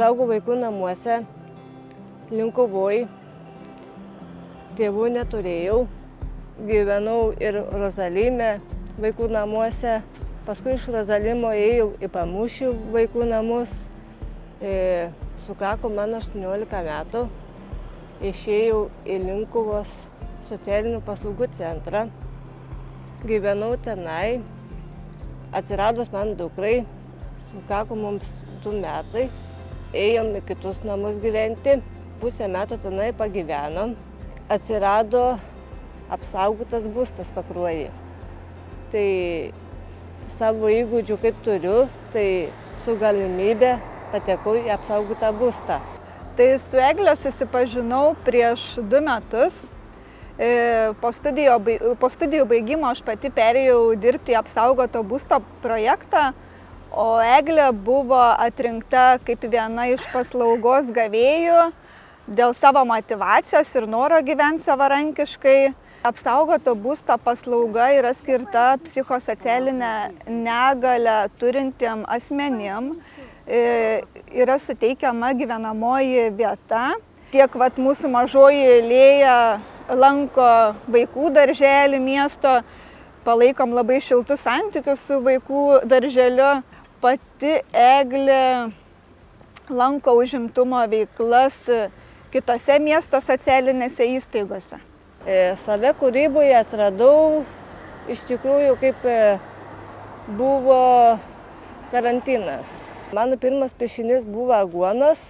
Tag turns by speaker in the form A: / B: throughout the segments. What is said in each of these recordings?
A: Augau vaikų namuose, Linkuvoj, tėvų neturėjau, gyvenau ir Rozalime vaikų namuose, paskui iš Rozalimo ėjau į Pamūšį vaikų namus, e, sukako man 18 metų, išėjau į Linkuvos socialinių paslaugų centrą, gyvenau tenai, atsiradus man dukrai, sukako mums du metai, ėjom į kitus namus gyventi, pusę metų tenai pagyvenom, atsirado apsaugotas būstas pakruoji. Tai savo įgūdžių kaip turiu, tai su galimybė patekau į apsaugotą būstą.
B: Tai su Eglė susipažinau prieš du metus. E, po studijų, po studijų baigimo aš pati perėjau dirbti į apsaugoto būsto projektą, o Eglė buvo atrinkta kaip viena iš paslaugos gavėjų dėl savo motivacijos ir noro gyventi savarankiškai. Apsaugoto būsto paslauga yra skirta psichosocialinę negalę turintiem asmenim. E, yra suteikiama gyvenamoji vieta. Tiek vat, mūsų mažoji lėja lanko vaikų darželį miesto, palaikom labai šiltus santykius su vaikų darželiu. Pati eglė lanko užimtumo veiklas kitose miesto socialinėse įstaigose.
A: E, save kūryboje atradau iš tikrųjų kaip e, buvo karantinas. Mano pirmas piešinys buvo aguonas.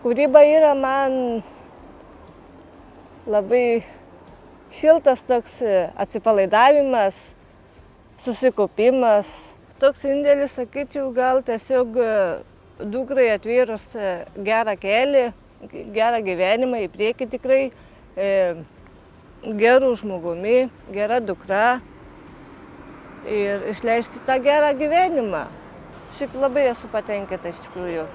A: Kūryba yra man labai šiltas toks atsipalaidavimas, susikaupimas. Toks indėlis, sakyčiau, gal tiesiog dukrai atvyrus gerą kelią, gerą gyvenimą į priekį tikrai, e, gerų žmogumi, gera dukra ir išleisti tą gerą gyvenimą. Šiaip labai esu patenkinta iš tikrųjų.